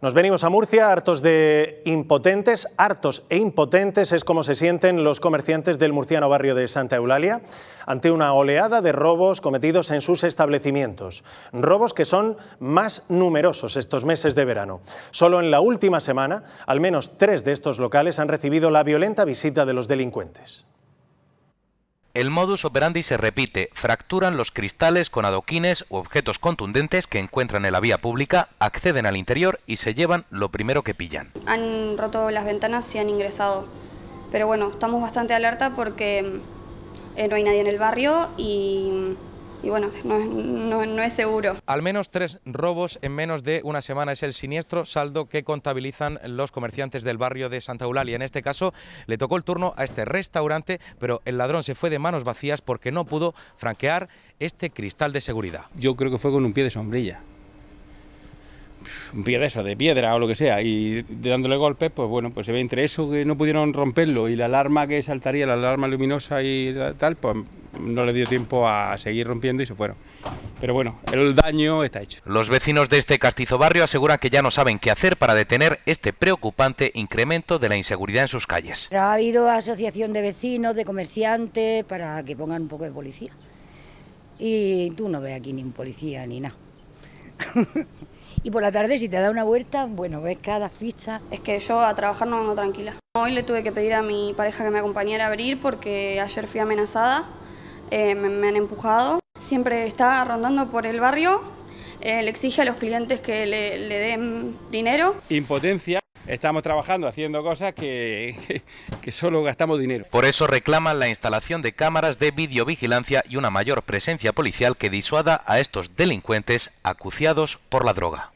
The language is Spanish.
Nos venimos a Murcia, hartos de impotentes, hartos e impotentes es como se sienten los comerciantes del murciano barrio de Santa Eulalia ante una oleada de robos cometidos en sus establecimientos. Robos que son más numerosos estos meses de verano. Solo en la última semana, al menos tres de estos locales han recibido la violenta visita de los delincuentes. El modus operandi se repite, fracturan los cristales con adoquines u objetos contundentes que encuentran en la vía pública, acceden al interior y se llevan lo primero que pillan. Han roto las ventanas y han ingresado. Pero bueno, estamos bastante alerta porque eh, no hay nadie en el barrio y y bueno, no, es seguro. Al menos tres robos en menos de una semana es el siniestro saldo que contabilizan los comerciantes del barrio de Santa Eulalia. En este caso le tocó el turno a este restaurante, pero el ladrón se fue de manos vacías porque no pudo franquear este cristal de seguridad. Yo creo que fue con un pie de sombrilla un pie de eso, de piedra o lo que sea, y dándole golpes, pues bueno, pues se ve entre eso que no pudieron romperlo y la alarma que saltaría, la alarma luminosa y tal, pues no le dio tiempo a seguir rompiendo y se fueron. Pero bueno, el daño está hecho. Los vecinos de este castizo barrio aseguran que ya no saben qué hacer para detener este preocupante incremento de la inseguridad en sus calles. Ha habido asociación de vecinos, de comerciantes, para que pongan un poco de policía. Y tú no ves aquí ni un policía ni nada. y por la tarde si te da una vuelta, bueno, ves cada ficha. Es que yo a trabajar no vengo tranquila. Hoy le tuve que pedir a mi pareja que me acompañara a abrir porque ayer fui amenazada, eh, me, han empujado. Siempre está rondando por el barrio, eh, le exige a los clientes que le, le den dinero. Impotencia estamos trabajando haciendo cosas que, que, solo gastamos dinero. Por eso reclaman la instalación de cámaras de videovigilancia y una mayor presencia policial que disuada a estos delincuentes acuciados por la droga.